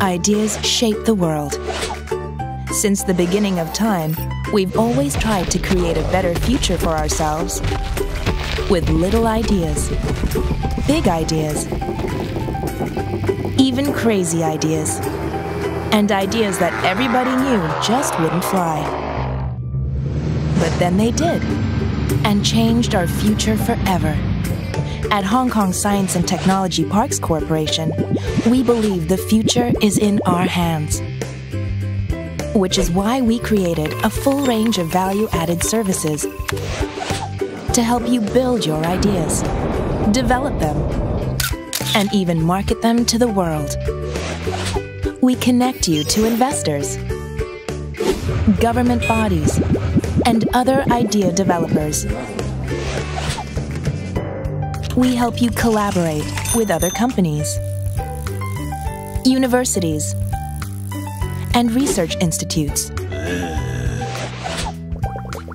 ideas shape the world. Since the beginning of time, we've always tried to create a better future for ourselves with little ideas, big ideas, even crazy ideas, and ideas that everybody knew just wouldn't fly. But then they did, and changed our future forever. At Hong Kong Science and Technology Parks Corporation, we believe the future is in our hands. Which is why we created a full range of value added services to help you build your ideas, develop them, and even market them to the world. We connect you to investors, government bodies, and other idea developers. We help you collaborate with other companies, universities, and research institutes.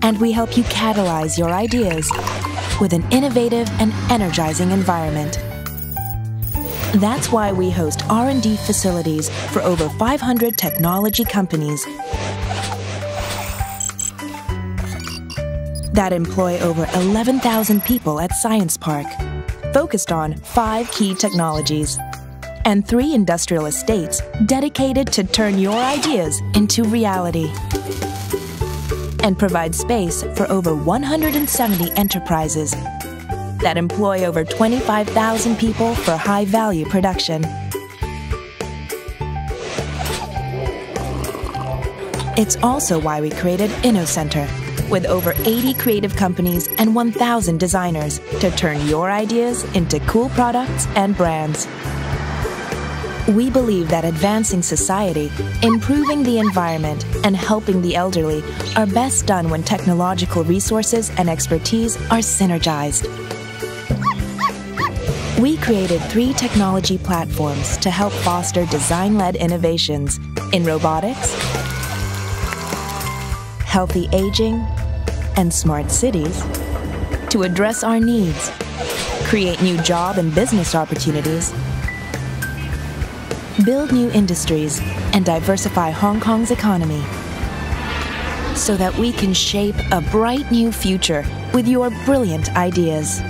And we help you catalyze your ideas with an innovative and energizing environment. That's why we host R&D facilities for over 500 technology companies that employ over 11,000 people at Science Park, focused on five key technologies, and three industrial estates dedicated to turn your ideas into reality. And provide space for over 170 enterprises that employ over 25,000 people for high value production. It's also why we created InnoCenter with over 80 creative companies and 1,000 designers to turn your ideas into cool products and brands. We believe that advancing society, improving the environment, and helping the elderly are best done when technological resources and expertise are synergized. We created three technology platforms to help foster design led innovations in robotics, healthy aging, and smart cities to address our needs, create new job and business opportunities, build new industries, and diversify Hong Kong's economy so that we can shape a bright new future with your brilliant ideas.